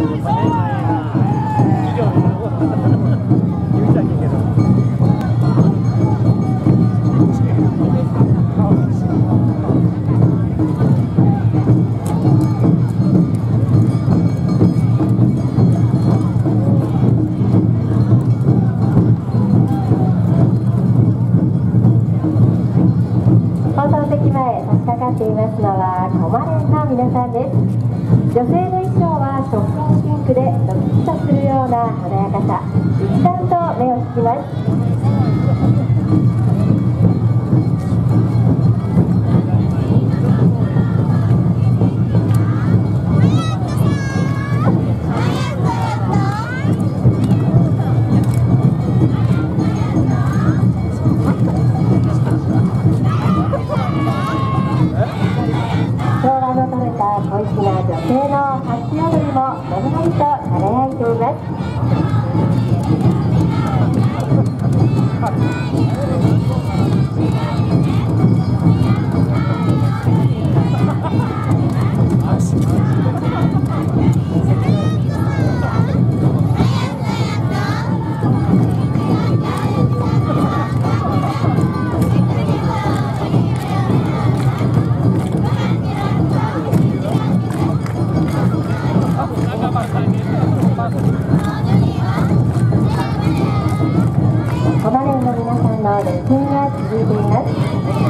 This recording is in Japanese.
Vamos! っていますのはコマレンの皆さんです。女性の衣装はショッキングピンクでドキッとするような華やかさ。一段と目を引きます。足などにものびと輝いています。Oh.